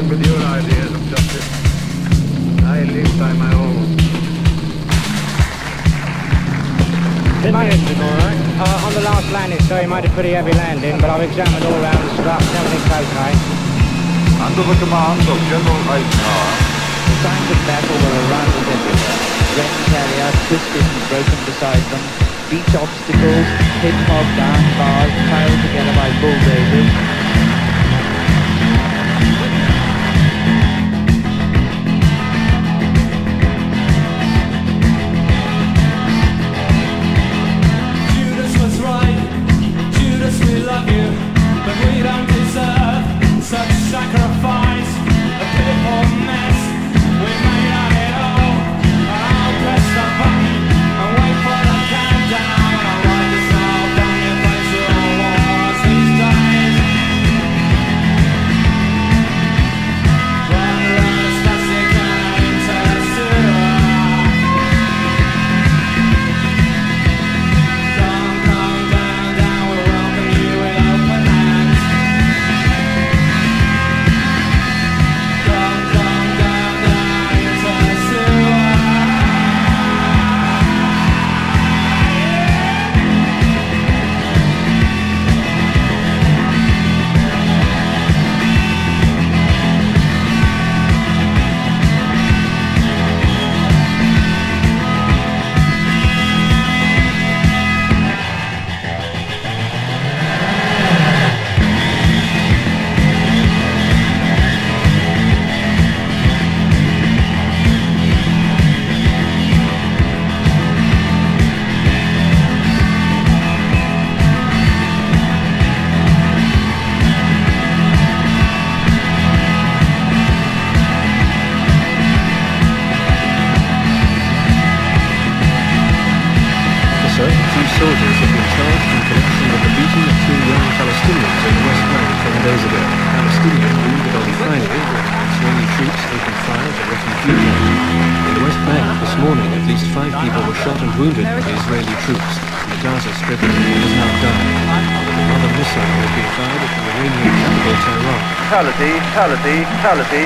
ahead with your ideas of justice. I live by my own. Did my engine all right? Uh, on the last landing, so he might have pretty heavy landing, but I've examined all around the struts, everything's okay. Under the command of General Eisenhower. The signs of battle were around us everywhere. Red carriers, twisted and broken beside them. Beach obstacles, hit hog down bars, piled together by bulldozers, soldiers have been charged in connection with the beating of two young Palestinians in West Bank seven days ago. Palestinians wounded on Friday Israeli troops opened fire at camp. In the West Bank this morning, at least five people were shot and wounded by Israeli troops. The Gaza Strip, is now died. Another missile has been fired at the Iranian capital, Tehran. fatality, fatality, fatality,